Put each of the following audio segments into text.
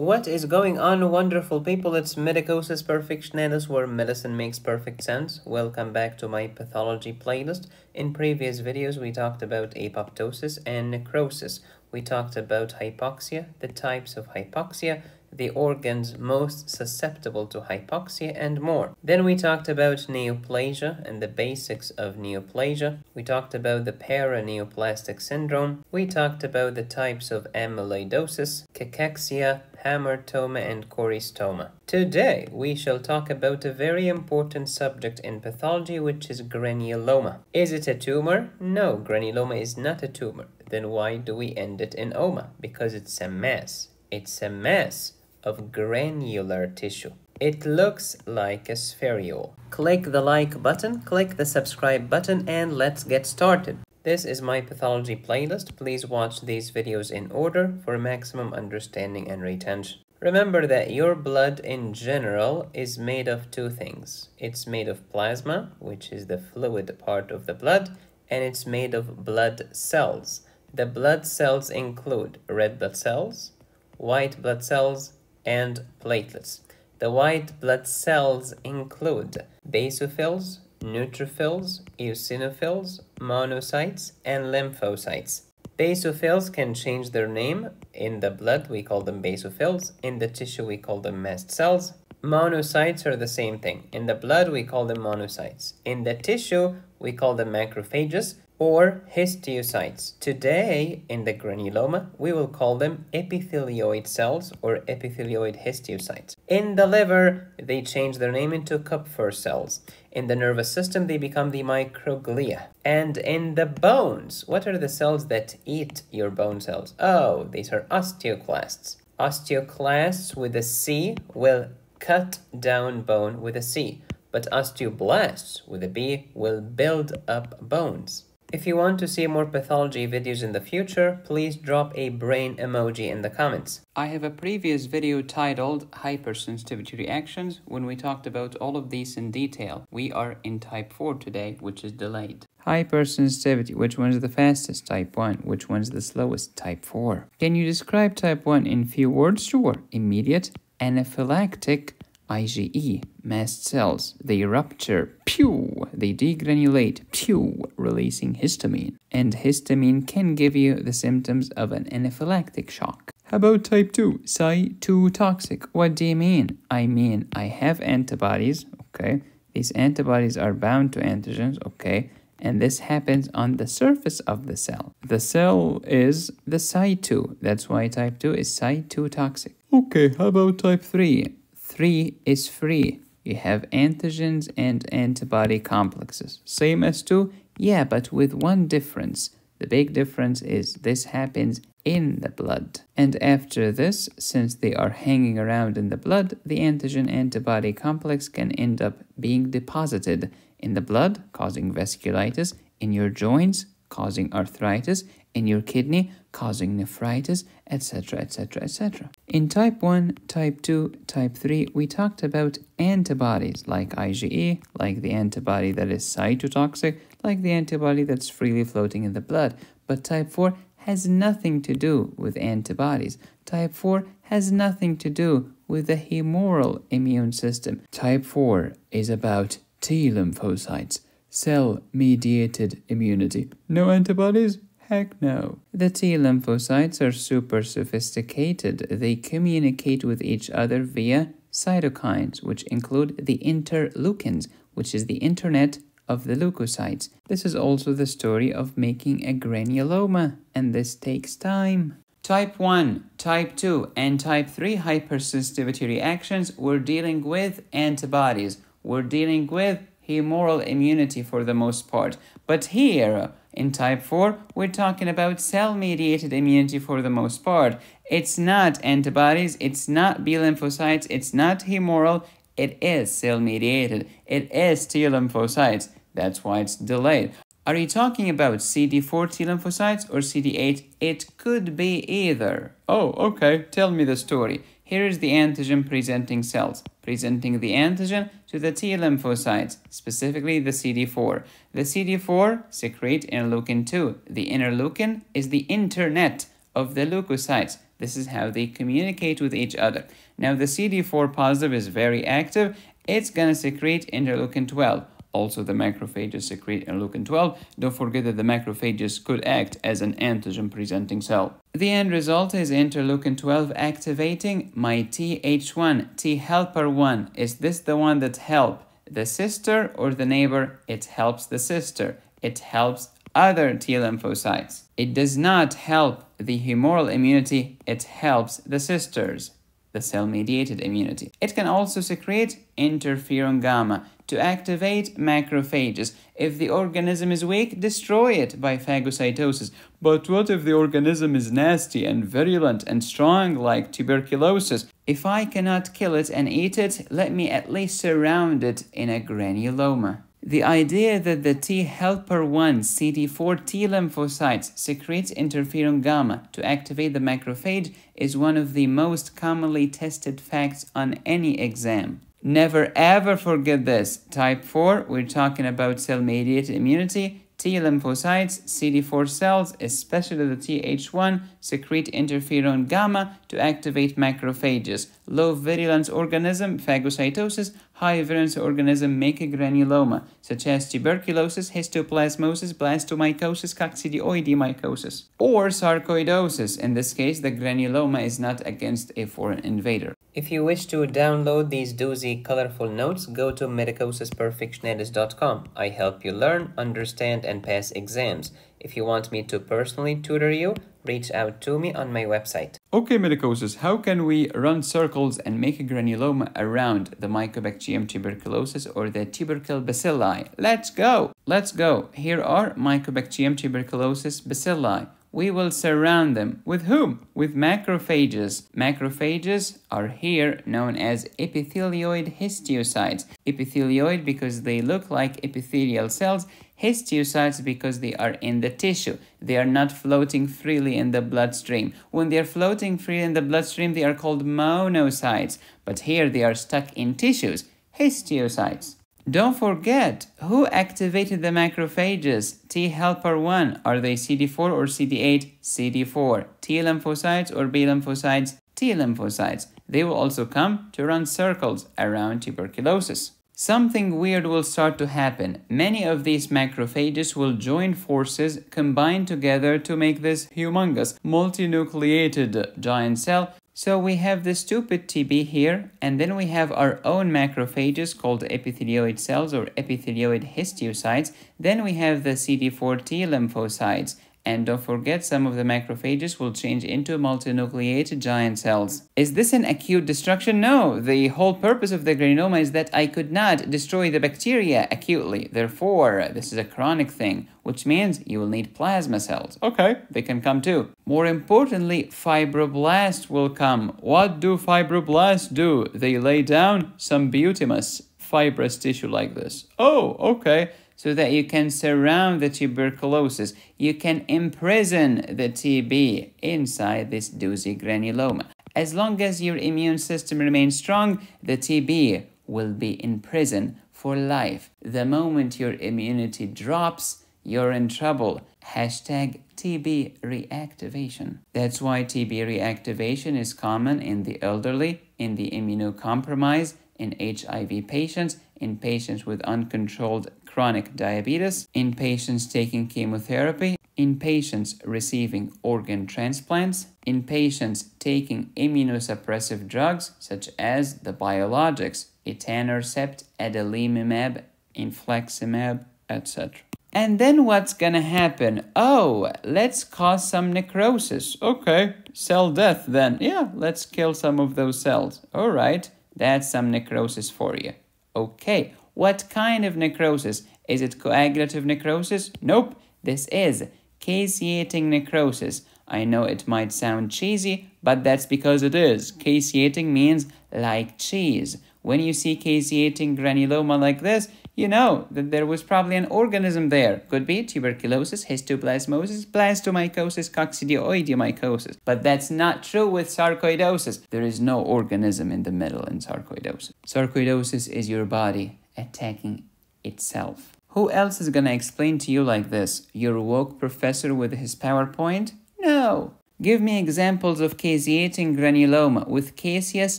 What is going on, wonderful people? It's Medicosis Perfectionalis, where medicine makes perfect sense. Welcome back to my pathology playlist. In previous videos, we talked about apoptosis and necrosis. We talked about hypoxia, the types of hypoxia, the organs most susceptible to hypoxia, and more. Then we talked about neoplasia and the basics of neoplasia. We talked about the paraneoplastic syndrome. We talked about the types of amyloidosis, cachexia, hamartoma, and choristoma. Today, we shall talk about a very important subject in pathology, which is granuloma. Is it a tumor? No, granuloma is not a tumor. Then why do we end it in oma? Because it's a mass. It's a mass of granular tissue. It looks like a spherule. Click the like button, click the subscribe button, and let's get started. This is my pathology playlist. Please watch these videos in order for maximum understanding and retention. Remember that your blood in general is made of two things. It's made of plasma, which is the fluid part of the blood, and it's made of blood cells. The blood cells include red blood cells, white blood cells, and platelets. The white blood cells include basophils, neutrophils, eosinophils, monocytes, and lymphocytes. Basophils can change their name. In the blood, we call them basophils. In the tissue, we call them mast cells. Monocytes are the same thing. In the blood, we call them monocytes. In the tissue, we call them macrophages or histiocytes. Today, in the granuloma, we will call them epithelioid cells or epithelioid histiocytes. In the liver, they change their name into Kupffer cells. In the nervous system, they become the microglia. And in the bones, what are the cells that eat your bone cells? Oh, these are osteoclasts. Osteoclasts with a C will cut down bone with a C, but osteoblasts with a B will build up bones. If you want to see more pathology videos in the future, please drop a brain emoji in the comments. I have a previous video titled Hypersensitivity Reactions when we talked about all of these in detail. We are in type 4 today, which is delayed. Hypersensitivity, which one is the fastest? Type 1. Which one is the slowest? Type 4. Can you describe type 1 in few words? Sure. Immediate, anaphylactic, IgE, mast cells. They rupture, pew, they degranulate, pew, releasing histamine. And histamine can give you the symptoms of an anaphylactic shock. How about type 2, cytotoxic? What do you mean? I mean, I have antibodies, okay? These antibodies are bound to antigens, okay? And this happens on the surface of the cell. The cell is the cyto. That's why type 2 is cytotoxic. Okay, how about type 3? 3 is free. You have antigens and antibody complexes. Same as 2? Yeah, but with one difference. The big difference is this happens in the blood. And after this, since they are hanging around in the blood, the antigen antibody complex can end up being deposited in the blood, causing vasculitis, in your joints, causing arthritis, in your kidney, causing nephritis, etc., etc., etc. In type 1, type 2, type 3, we talked about antibodies like IgE, like the antibody that is cytotoxic, like the antibody that's freely floating in the blood. But type 4 has nothing to do with antibodies. Type 4 has nothing to do with the humoral immune system. Type 4 is about T lymphocytes, cell mediated immunity. No antibodies, Heck no. The T lymphocytes are super sophisticated. They communicate with each other via cytokines, which include the interleukins, which is the internet of the leukocytes. This is also the story of making a granuloma, and this takes time. Type 1, Type 2, and Type 3 hypersensitivity reactions, we're dealing with antibodies. We're dealing with humoral immunity for the most part. But here, in type 4, we're talking about cell-mediated immunity for the most part. It's not antibodies, it's not B lymphocytes, it's not humoral, it is cell-mediated. It is T lymphocytes. That's why it's delayed. Are you talking about CD4 T lymphocytes or CD8? It could be either. Oh, okay, tell me the story. Here is the antigen presenting cells, presenting the antigen to the T lymphocytes, specifically the CD4. The CD4 secrete interleukin 2. The interleukin is the internet of the leukocytes. This is how they communicate with each other. Now, the CD4 positive is very active. It's going to secrete interleukin 12. Also, the macrophages secrete interleukin 12. Don't forget that the macrophages could act as an antigen-presenting cell. The end result is interleukin 12 activating my TH1, T helper 1. Is this the one that help the sister or the neighbor? It helps the sister. It helps other T lymphocytes. It does not help the humoral immunity, it helps the sisters the cell-mediated immunity. It can also secrete interferon gamma to activate macrophages. If the organism is weak, destroy it by phagocytosis. But what if the organism is nasty and virulent and strong like tuberculosis? If I cannot kill it and eat it, let me at least surround it in a granuloma. The idea that the T helper 1 CD4 T lymphocytes secretes interferon gamma to activate the macrophage is one of the most commonly tested facts on any exam. Never ever forget this. Type 4, we're talking about cell-mediated immunity. T lymphocytes, CD4 cells, especially the Th1, secrete interferon gamma to activate macrophages. Low virulence organism, phagocytosis, high virulence organism make a granuloma, such as tuberculosis, histoplasmosis, blastomycosis, coccidioidomycosis, or sarcoidosis. In this case, the granuloma is not against a foreign invader. If you wish to download these doozy colorful notes, go to medicosisperfectionalis.com. I help you learn, understand, and pass exams. If you want me to personally tutor you, reach out to me on my website. Okay, medicosis, how can we run circles and make a granuloma around the Mycobacterium tuberculosis or the tubercle bacilli? Let's go! Let's go. Here are Mycobacterium tuberculosis bacilli we will surround them. With whom? With macrophages. Macrophages are here known as epithelioid histiocytes. Epithelioid because they look like epithelial cells, histiocytes because they are in the tissue. They are not floating freely in the bloodstream. When they are floating freely in the bloodstream, they are called monocytes, but here they are stuck in tissues, histiocytes. Don't forget, who activated the macrophages? T helper 1, are they CD4 or CD8? CD4. T lymphocytes or B lymphocytes? T lymphocytes. They will also come to run circles around tuberculosis. Something weird will start to happen. Many of these macrophages will join forces, combine together to make this humongous multinucleated giant cell so we have the stupid TB here, and then we have our own macrophages called epithelioid cells or epithelioid histiocytes. Then we have the CD4 T lymphocytes. And don't forget, some of the macrophages will change into multinucleated giant cells. Is this an acute destruction? No, the whole purpose of the granuloma is that I could not destroy the bacteria acutely. Therefore, this is a chronic thing, which means you will need plasma cells. Okay, they can come too. More importantly, fibroblasts will come. What do fibroblasts do? They lay down some butymous fibrous tissue like this. Oh, okay so that you can surround the tuberculosis. You can imprison the TB inside this doozy granuloma. As long as your immune system remains strong, the TB will be in prison for life. The moment your immunity drops, you're in trouble. Hashtag TB reactivation. That's why TB reactivation is common in the elderly, in the immunocompromised, in HIV patients, in patients with uncontrolled chronic diabetes, in patients taking chemotherapy, in patients receiving organ transplants, in patients taking immunosuppressive drugs such as the biologics, etanercept, adalimumab, infliximab, etc. And then what's gonna happen? Oh, let's cause some necrosis. Okay, cell death then. Yeah, let's kill some of those cells. All right, that's some necrosis for you. Okay, what kind of necrosis? Is it coagulative necrosis? Nope, this is caseating necrosis. I know it might sound cheesy, but that's because it is. Caseating means like cheese. When you see caseating granuloma like this, you know that there was probably an organism there. Could be tuberculosis, histoplasmosis, blastomycosis, coccidioidomycosis. But that's not true with sarcoidosis. There is no organism in the middle in sarcoidosis. Sarcoidosis is your body attacking itself. Who else is gonna explain to you like this? Your woke professor with his PowerPoint? No. Give me examples of caseating granuloma with caseous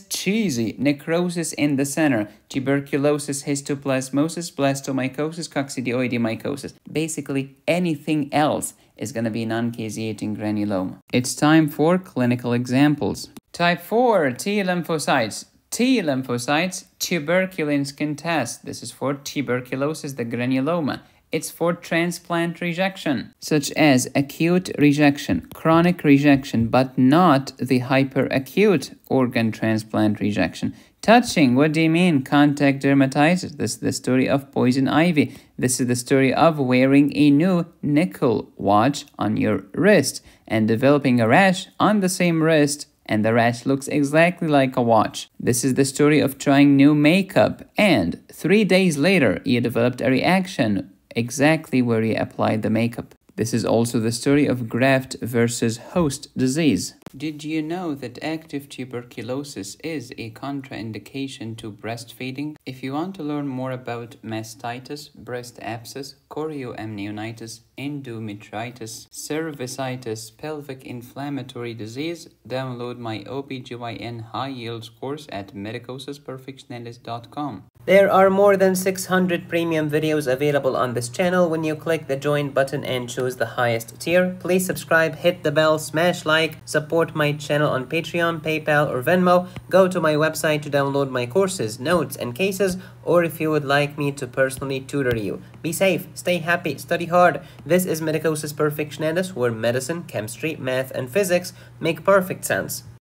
cheesy necrosis in the center, tuberculosis, histoplasmosis, blastomycosis, coccidioidomycosis. Basically, anything else is going to be non-caseating granuloma. It's time for clinical examples. Type 4, T lymphocytes. T lymphocytes, tuberculin skin test. This is for tuberculosis, the granuloma. It's for transplant rejection, such as acute rejection, chronic rejection, but not the hyperacute organ transplant rejection. Touching, what do you mean? Contact dermatitis. This is the story of poison ivy. This is the story of wearing a new nickel watch on your wrist and developing a rash on the same wrist and the rash looks exactly like a watch. This is the story of trying new makeup and three days later you developed a reaction exactly where he applied the makeup. This is also the story of graft versus host disease. Did you know that active tuberculosis is a contraindication to breastfeeding? If you want to learn more about mastitis, breast abscess, chorioamnionitis, endometritis, cervicitis, pelvic inflammatory disease, download my OBGYN high yields course at medicosisperfectionalis.com. There are more than 600 premium videos available on this channel. When you click the join button and choose the highest tier, please subscribe, hit the bell, smash like, support my channel on Patreon, PayPal, or Venmo. Go to my website to download my courses, notes, and cases, or if you would like me to personally tutor you. Be safe, stay happy, study hard. This is Medicosis Perfectionalis, where medicine, chemistry, math, and physics make perfect sense.